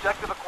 objective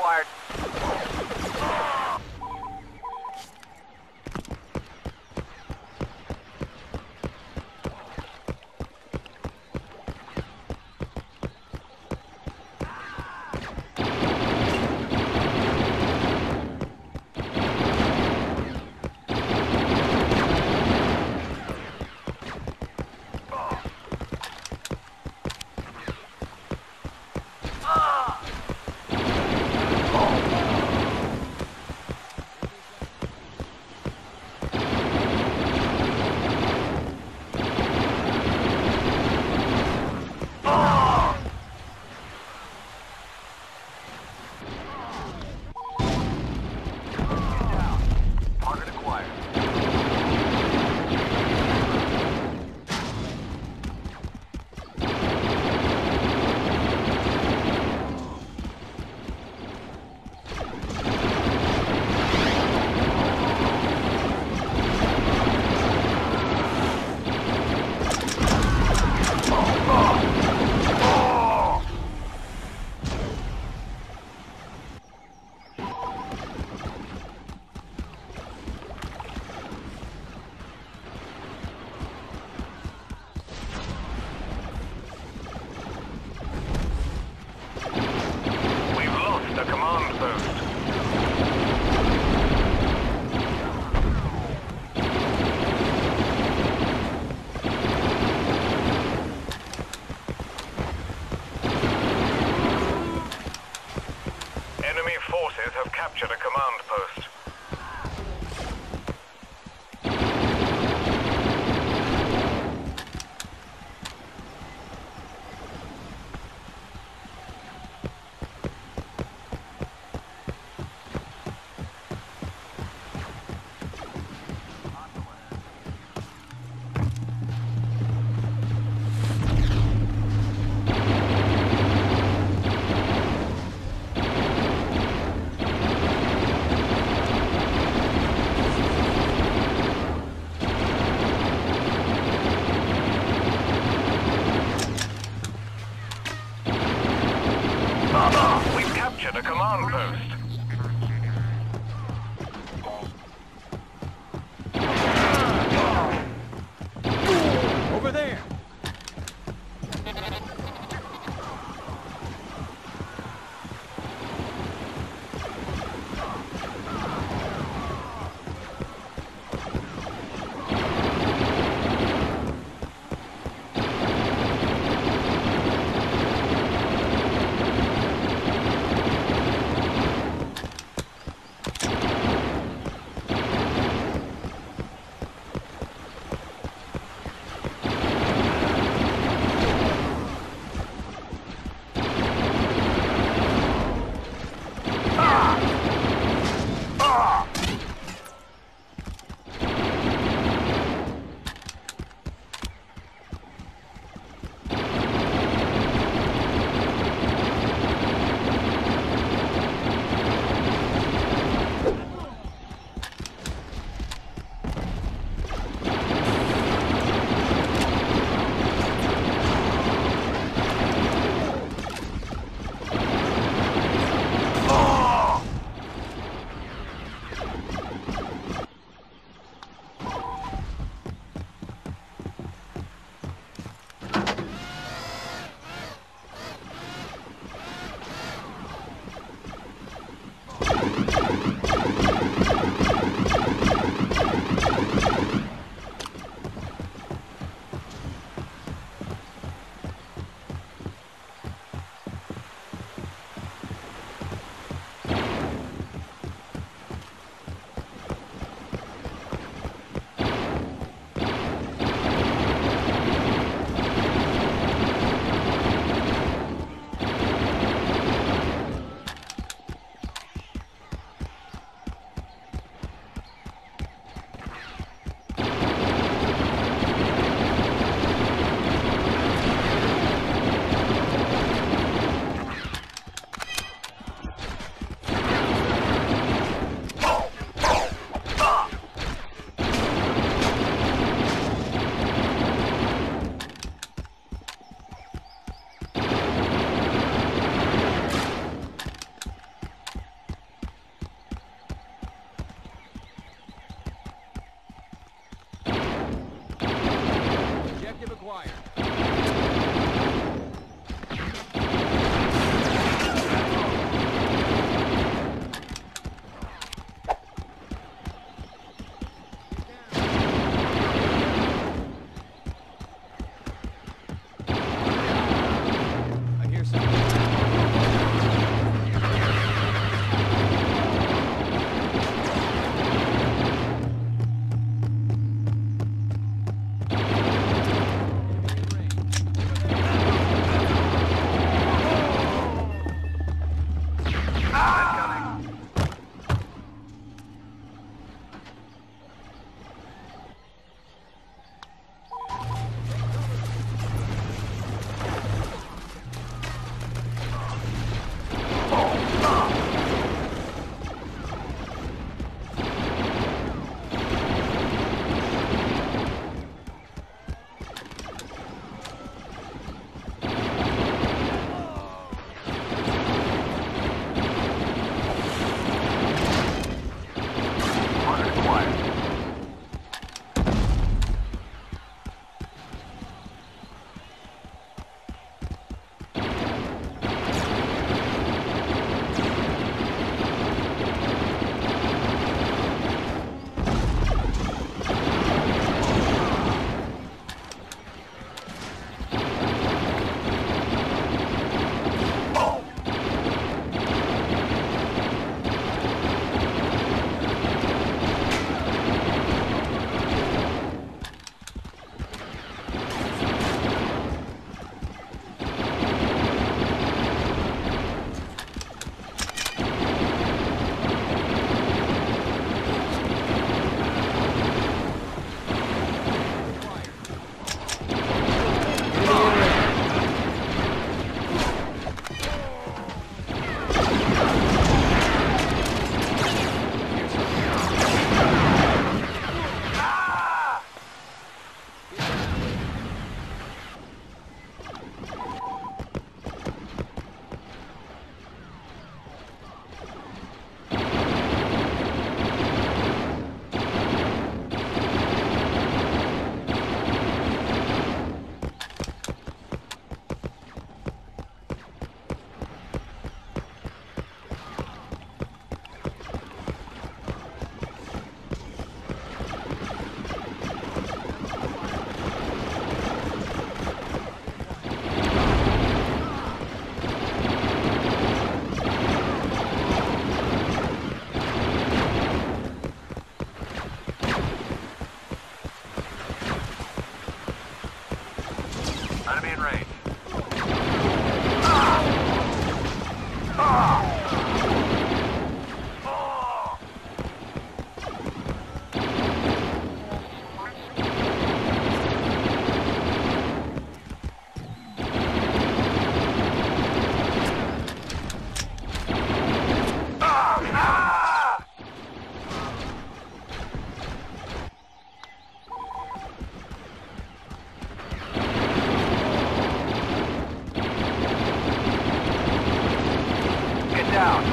down.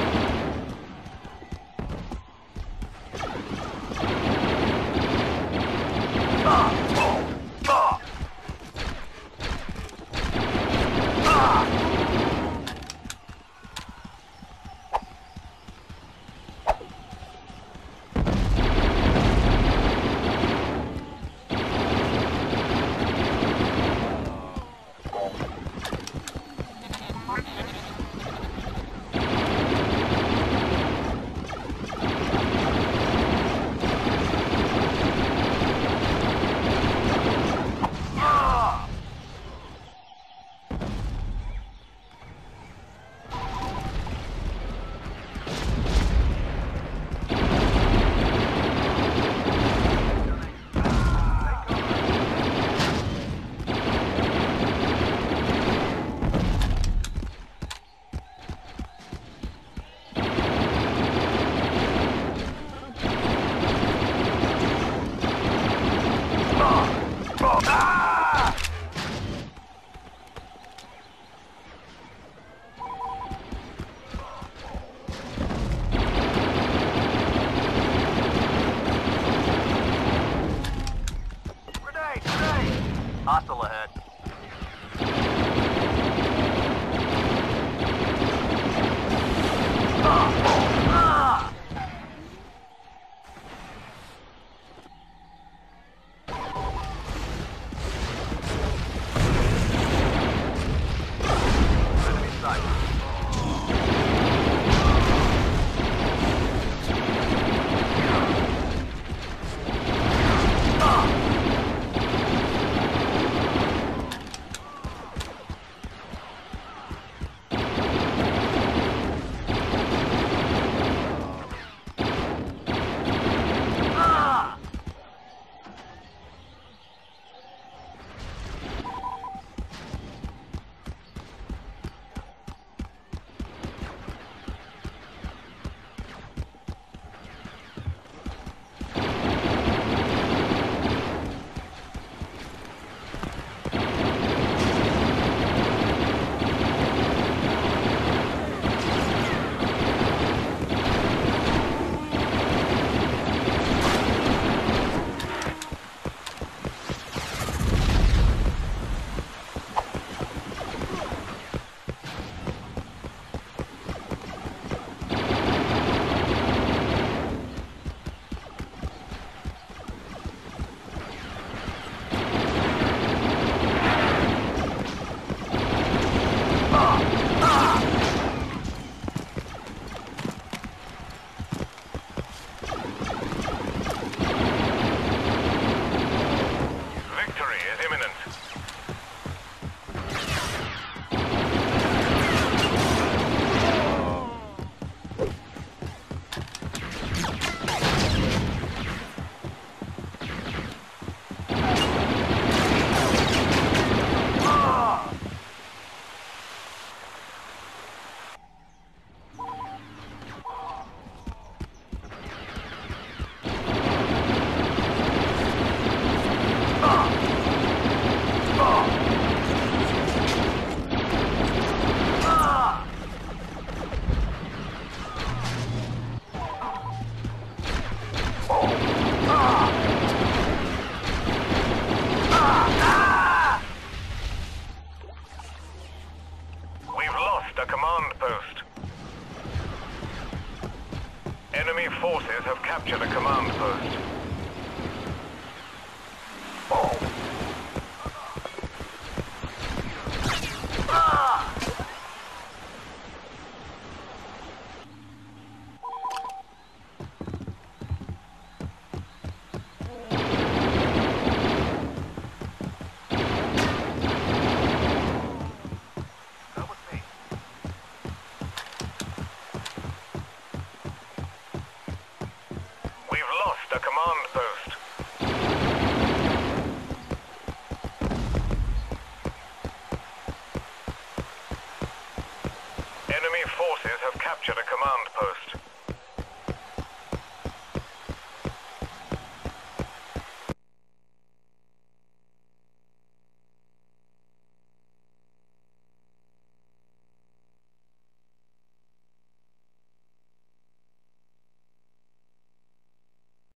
Grenade! Grenade! Hostile ahead. Enemy